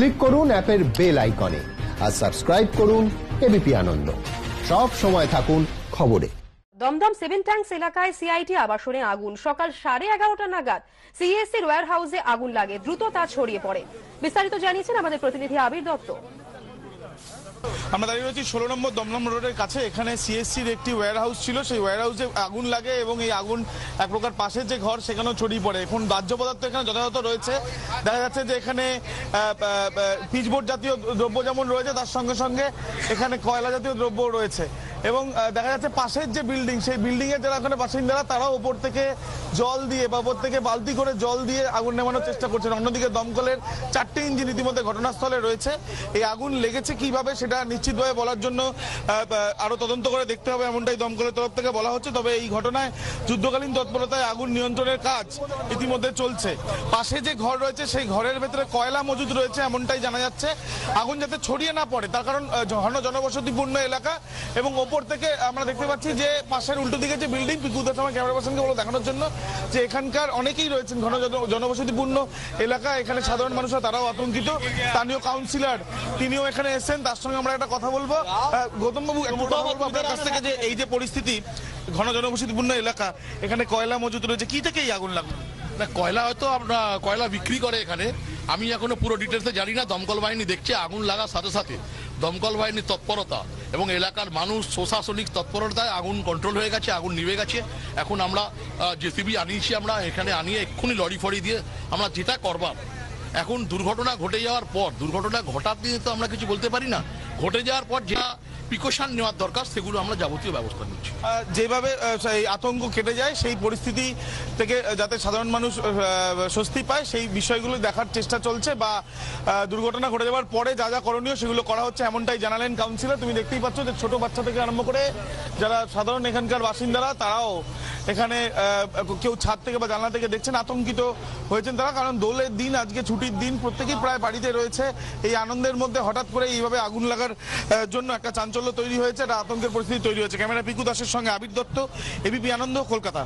Click করুন অ্যাপের bell আইকনে আর সাবস্ক্রাইব করুন এবিপি আনন্দ। সব সময় থাকুন খবরে। দমদম সেভেন ট্যাঙ্কস এলাকায় সিআইটি আবাসনে আগুন। সকাল সাড়ে এগারোটা নাগাদ সিএসসির ওয়্যার হাউসে আগুন লাগে, দ্রুত তা ছড়িয়ে পড়ে। বিস্তারিত জানিয়েছেন আমাদের প্রতিনিধি আবির দত্ত। আমরা দাঁড়িয়ে রয়েছি ষোলো নম্বর দমদম রোডের কাছে। এখানে সিএসসির একটি ওয়্যার হাউস ছিল। সেই ওয়্যার হাউসে আগুন লাগে এবং এই আগুন এক প্রকার পাশের যে ঘর, সেখানেও ছড়িয়ে পড়ে। এখন দাহ্য পদার্থ এখানে যথাযথ রয়েছে। দেখা যাচ্ছে যে এখানে পিচবোর্ড জাতীয় দ্রব্য যেমন রয়েছে, তার সঙ্গে সঙ্গে এখানে কয়লা জাতীয় দ্রব্য রয়েছে। এবং দেখা যাচ্ছে পাশের যে বিল্ডিং, সেই বিল্ডিং এর যারা ওখানে বাসিন্দারা তারাও ওপর থেকে জল দিয়ে বা ওপর থেকে বালতি করে জল দিয়ে আগুন নেমানোর চেষ্টা করছেন। অন্যদিকে দমকলের চারটি ইঞ্জিন ইতিমধ্যে ঘটনাস্থলে রয়েছে। এই আগুন লেগেছে কীভাবে সেটা নিশ্চিতভাবে বলার জন্য আরও তদন্ত করে দেখতে হবে এমনটাই দমকলের তরফ থেকে বলা হচ্ছে। তবে এই ঘটনায় যুদ্ধকালীন তৎপরতায় আগুন নিয়ন্ত্রণের কাজ ইতিমধ্যে চলছে। পাশে যে ঘর রয়েছে, সেই ঘরের ভেতরে কয়লা মজুদ রয়েছে এমনটাই জানা যাচ্ছে। আগুন যাতে ছড়িয়ে না পড়ে, তার কারণ ঘন জনবসতিপূর্ণ এলাকা এবং ওপর থেকে আমরা দেখতে পাচ্ছি যে পাশের উল্টো দিকে যে বিল্ডিং পিকুদের সময় ক্যামেরা পার্সনকে বলো দেখানোর জন্য, যে এখানকার অনেকেই রয়েছেন, ঘন জন- জনবসতিপূর্ণ এলাকা, এখানে সাধারণ মানুষরা তারাও আতঙ্কিত। স্থানীয় কাউন্সিলর তিনিও এখানে এসেছেন, তার সঙ্গে আমরা একটা কথা বলব। গৌতম বাবু, একটু বলব আপনার কাছ থেকে যে এই যে পরিস্থিতি, ঘন জনবসতিপূর্ণ এলাকা, এখানে কয়লা মজুদ রয়েছে, কি থেকে এই আগুন লাগল? না, কয়লা হয়তো আমরা, কয়লা বিক্রি করে এখানে আমি এখনও পুরো ডিটেলসে জানি না, দমকল বাহিনী দেখছে, আগুন লাগার সাথে সাথে দমকল বাহিনীর তৎপরতা এবং এলাকার মানুষ, প্রশাসনিক তৎপরতায় আগুন কন্ট্রোল হয়ে গেছে, আগুন নিভে গেছে। এখন আমরা জেসিবি আনিয়েছি আমরা, এখানে আনিয়ে এক্ষুনি লরি ফরি দিয়ে আমরা যেটা করবার। এখন দুর্ঘটনা ঘটে যাওয়ার পর, দুর্ঘটনা ঘটার দিয়ে তো আমরা কিছু বলতে পারি না। ঘটে যাওয়ার পর যা প্রিকশন নেওয়ার দরকার, সেগুলো আমরা যাবতীয় ব্যবস্থা নিচ্ছি। যেভাবে এই আতঙ্ক কেটে যায়, সেই পরিস্থিতি থেকে যাতে সাধারণ মানুষ স্বস্তি পায়, সেই বিষয়গুলো দেখার চেষ্টা চলছে বা দুর্ঘটনা ঘটে যাওয়ার পরে যা যা করণীয় সেগুলো করা হচ্ছে এমনটাই জানালেন কাউন্সিলর তুমি দেখতেই পাচ্ছ যে ছোট বাচ্চা থেকে আরম্ভ করে যারা সাধারণ এখানকার বাসিন্দারা, তারাও এখানে কেউ ছাদ থেকে বা জানলা থেকে দেখছেন, আতঙ্কিত হয়েছেন তারা, কারণ দোলের দিন, আজকে ছুটির দিন, প্রত্যেকেই প্রায় বাড়িতে রয়েছে। এই আনন্দের মধ্যে হঠাৎ করে এইভাবে আগুন লাগার জন্য একটা চাঞ্চল্য তৈরি হয়েছে, একটা আতঙ্কের পরিস্থিতি তৈরি হয়েছে। ক্যামেরা পিকু দাসের সঙ্গে আবির দত্ত, এবিপি আনন্দ, কলকাতা।